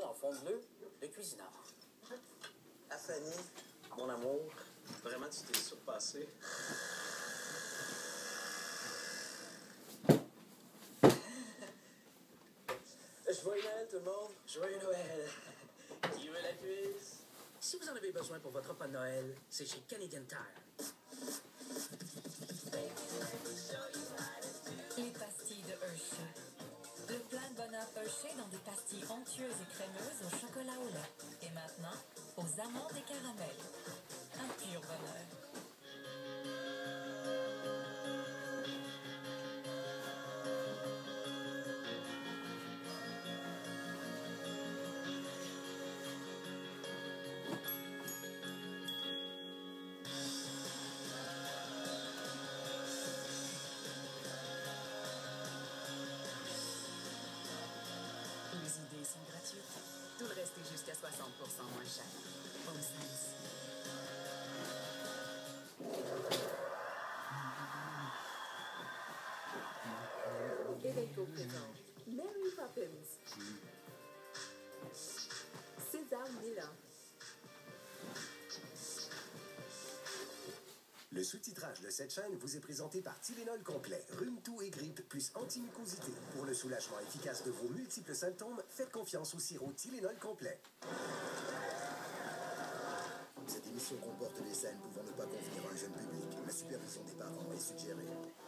en fond bleu de cuisinard. À Fanny, mon amour, vraiment tu t'es surpassé. Joyeux Noël tout le monde! Joyeux Noël! Qui veut la cuisse? Si vous en avez besoin pour votre repas de Noël, c'est chez Canadian Tire. Pastilles onctueuses et crémeuses au chocolat au lait. Et maintenant, aux amandes et caramels. Un pur bonheur. Les idées sont gratuites. Tout le reste est jusqu'à 60% moins cher. Bon sens. Sous-titrage de cette chaîne vous est présenté par Tylenol complet, rhume, toux et grippe, plus anti-mucosité. Pour le soulagement efficace de vos multiples symptômes, faites confiance au sirop Tylenol complet. Cette émission comporte des scènes pouvant ne pas convenir à un jeune public. La supervision des parents est suggérée.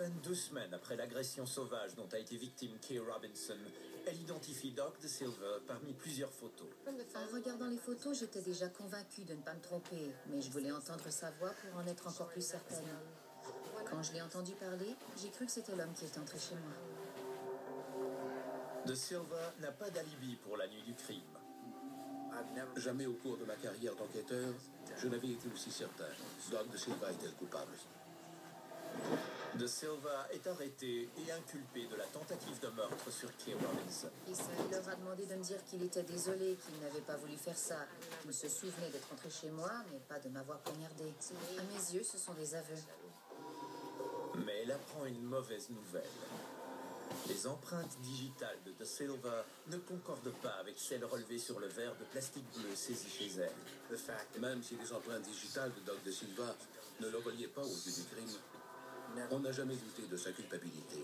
À peine deux semaines après l'agression sauvage dont a été victime Kay Robinson, elle identifie Doc de Silver parmi plusieurs photos. En regardant les photos, j'étais déjà convaincue de ne pas me tromper, mais je voulais entendre sa voix pour en être encore plus certaine. Quand je l'ai entendu parler, j'ai cru que c'était l'homme qui était entré chez moi. De Silva n'a pas d'alibi pour la nuit du crime. Jamais au cours de ma carrière d'enquêteur, je n'avais été aussi certain. Doc de Silva était le coupable. De Silva est arrêté et inculpé de la tentative de meurtre sur Kay Robinson. Il leur a demandé de me dire qu'il était désolé, qu'il n'avait pas voulu faire ça. Il se souvenait d'être entré chez moi, mais pas de m'avoir poignardé. À mes yeux, ce sont des aveux. Mais elle apprend une mauvaise nouvelle. Les empreintes digitales de De Silva ne concordent pas avec celles relevées sur le verre de plastique bleu saisi chez elle. Même si les empreintes digitales de Doc de Silva ne le reliaient pas au lieu du crime, on n'a jamais douté de sa culpabilité.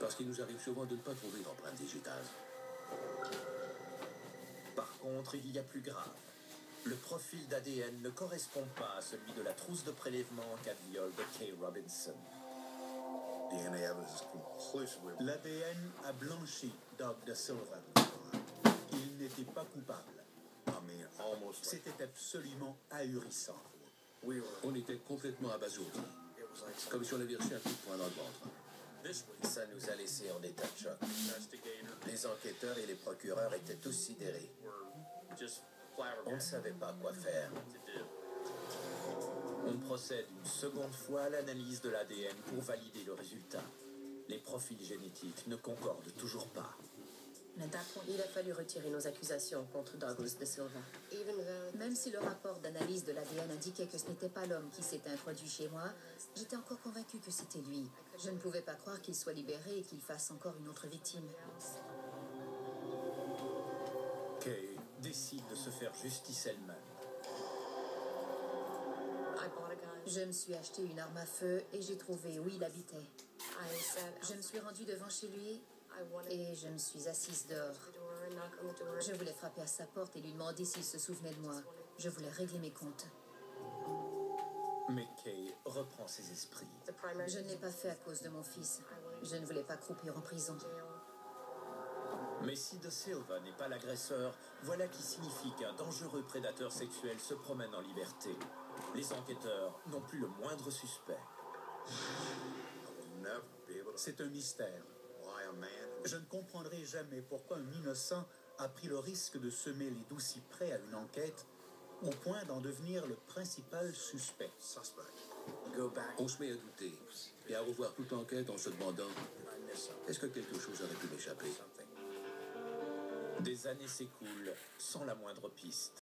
Parce qu'il nous arrive souvent de ne pas trouver d'empreintes digitales. Par contre, il y a plus grave. Le profil d'ADN ne correspond pas à celui de la trousse de prélèvement en cas de viol de Kay Robinson. L'ADN a blanchi Doc de Silva. Il n'était pas coupable. Like C'était absolument ahurissant. On était complètement abasourdis. Comme si on avait reçu un coup de poing dans le ventre. Ça nous a laissé en état de choc. Les enquêteurs et les procureurs étaient tous sidérés. On ne savait pas quoi faire. On procède une seconde fois à l'analyse de l'ADN pour valider le résultat. Les profils génétiques ne concordent toujours pas. Il a fallu retirer nos accusations contre Douglas de Silva. Même si le rapport d'analyse de l'ADN indiquait que ce n'était pas l'homme qui s'était introduit chez moi, j'étais encore convaincue que c'était lui. Je ne pouvais pas croire qu'il soit libéré et qu'il fasse encore une autre victime. Kay décide de se faire justice elle-même. Je me suis acheté une arme à feu et j'ai trouvé où il habitait. Je me suis rendue devant chez lui et je me suis assise dehors. Je voulais frapper à sa porte et lui demander s'il se souvenait de moi. Je voulais régler mes comptes. Mais Kay reprend ses esprits. Je ne l'ai pas fait à cause de mon fils. Je ne voulais pas croupir en prison. Mais si De Silva n'est pas l'agresseur, voilà qui signifie qu'un dangereux prédateur sexuel se promène en liberté. Les enquêteurs n'ont plus le moindre suspect. C'est un mystère. Je ne comprendrai jamais pourquoi un innocent a pris le risque de se mêler d'aussi près à une enquête au point d'en devenir le principal suspect. suspect. On se met à douter et à revoir toute l'enquête en se demandant est-ce que quelque chose aurait pu m'échapper? Des années s'écoulent sans la moindre piste.